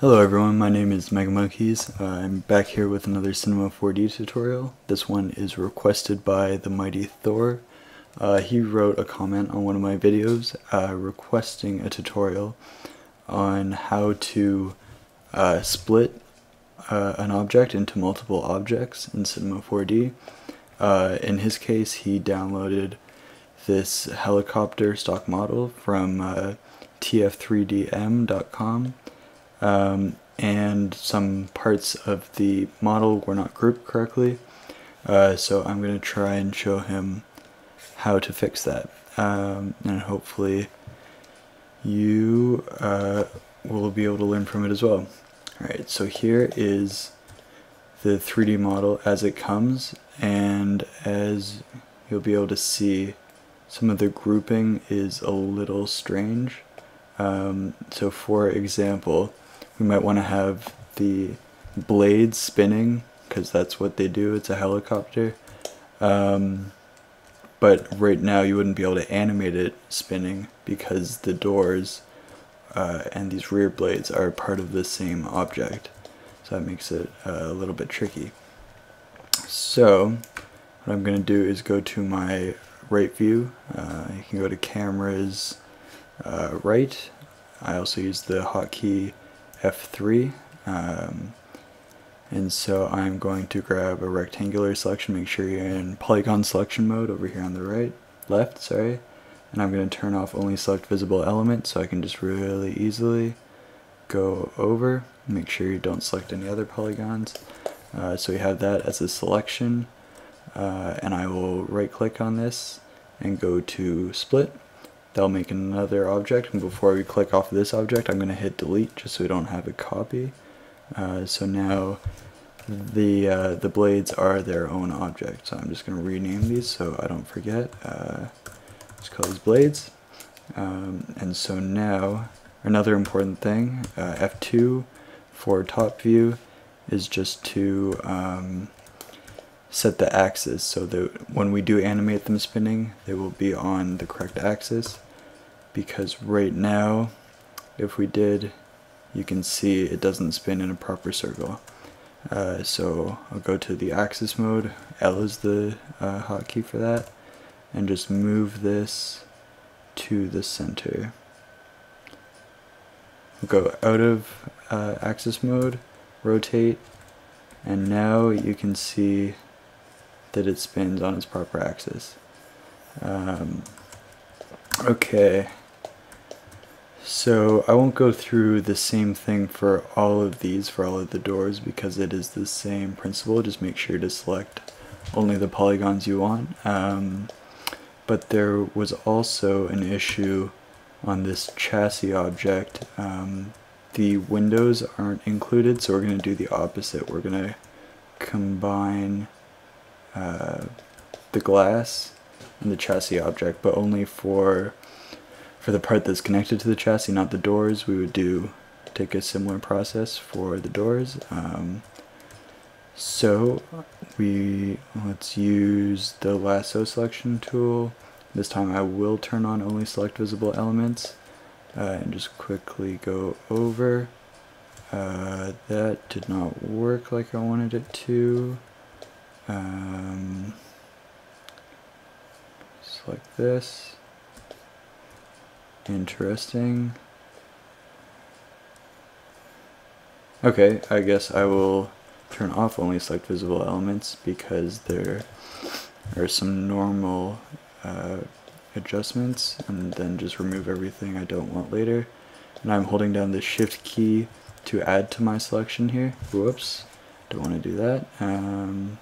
Hello everyone, my name is MegaMonkeys. Uh, I'm back here with another Cinema 4D tutorial. This one is requested by the mighty Thor. Uh, he wrote a comment on one of my videos uh, requesting a tutorial on how to uh, split uh, an object into multiple objects in Cinema 4D. Uh, in his case, he downloaded this helicopter stock model from tf3dm.com um, and some parts of the model were not grouped correctly. Uh, so I'm going to try and show him how to fix that. Um, and hopefully you uh, will be able to learn from it as well. Alright, so here is the 3D model as it comes and as you'll be able to see some of the grouping is a little strange. Um, so for example, we might want to have the blades spinning because that's what they do. It's a helicopter. Um, but right now you wouldn't be able to animate it spinning because the doors uh, and these rear blades are part of the same object. So that makes it uh, a little bit tricky. So what I'm going to do is go to my right view. Uh, you can go to cameras uh, right. I also use the hotkey F3 um, and so I'm going to grab a rectangular selection make sure you're in polygon selection mode over here on the right left sorry and I'm going to turn off only select visible element so I can just really easily go over make sure you don't select any other polygons. Uh, so we have that as a selection uh, and I will right click on this and go to split that'll make another object. And before we click off this object I'm going to hit delete just so we don't have a copy. Uh, so now the uh, the blades are their own object. So I'm just going to rename these so I don't forget. Uh, let's call these blades. Um, and so now another important thing uh, F2 for top view is just to um, set the axis. So that when we do animate them spinning they will be on the correct axis because right now if we did you can see it doesn't spin in a proper circle. Uh, so I'll go to the axis mode. L is the uh, hotkey for that. And just move this to the center. Go out of uh, axis mode rotate. And now you can see that it spins on its proper axis. Um, okay, so I won't go through the same thing for all of these, for all of the doors, because it is the same principle. Just make sure to select only the polygons you want. Um, but there was also an issue on this chassis object. Um, the windows aren't included, so we're going to do the opposite. We're going to combine uh, the glass and the chassis object, but only for for the part that's connected to the chassis, not the doors. We would do take a similar process for the doors. Um, so we let's use the lasso selection tool. This time I will turn on only select visible elements uh, and just quickly go over. Uh, that did not work like I wanted it to. Um, select this. Interesting. Okay, I guess I will turn off only select visible elements because there are some normal uh, adjustments and then just remove everything I don't want later. And I'm holding down the shift key to add to my selection here. Whoops, don't want to do that. Um,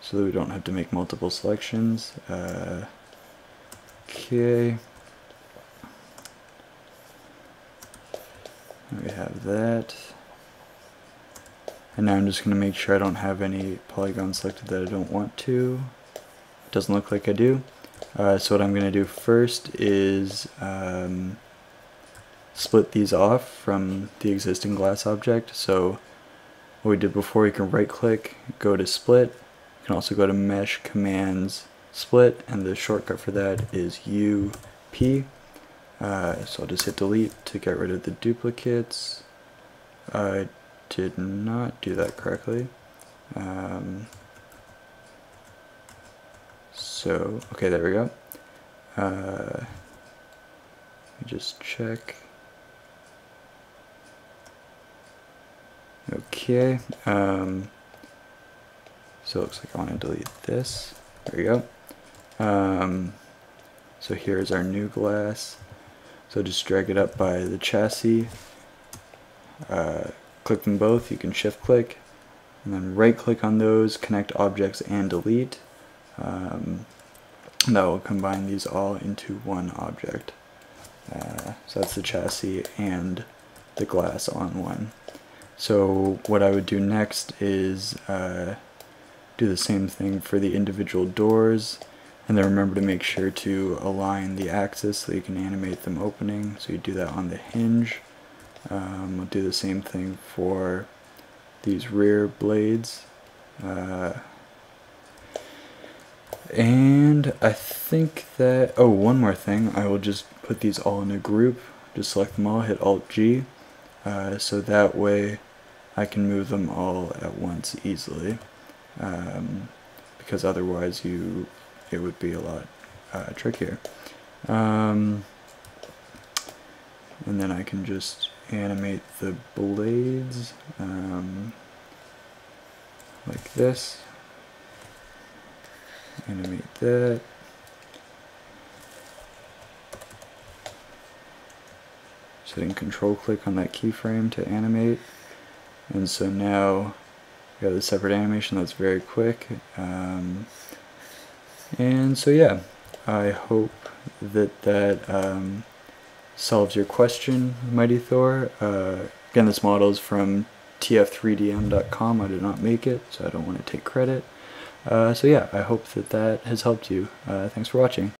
so that we don't have to make multiple selections. Uh, okay. We have that. And now I'm just going to make sure I don't have any polygons selected that I don't want to. It doesn't look like I do. Uh, so what I'm going to do first is um, split these off from the existing glass object. So what we did before, you can right click, go to split, you can also go to mesh commands split and the shortcut for that is UP. Uh, so I'll just hit delete to get rid of the duplicates. I did not do that correctly. Um, so, okay, there we go. Uh, let me just check. Okay, um, so it looks like I want to delete this. There we go. Um, so here's our new glass. So just drag it up by the chassis. Uh, click them both, you can shift click. And then right click on those, connect objects and delete. Um, that will combine these all into one object. Uh, so that's the chassis and the glass on one. So what I would do next is uh, do the same thing for the individual doors and then remember to make sure to align the axis so you can animate them opening. So you do that on the hinge. Um, we'll do the same thing for these rear blades. Uh, and I think that oh one more thing. I will just put these all in a group. Just select them all hit alt G uh, so that way I can move them all at once easily. Um, because otherwise you it would be a lot uh, trickier. Um, and then I can just animate the blades um, like this. Animate that. Setting control click on that keyframe to animate. And so now we have a separate animation that's very quick. Um, and so yeah, I hope that that um, solves your question, Mighty Thor. Uh, again, this model is from tf3dm.com. I did not make it, so I don't want to take credit. Uh, so yeah, I hope that that has helped you. Uh, thanks for watching.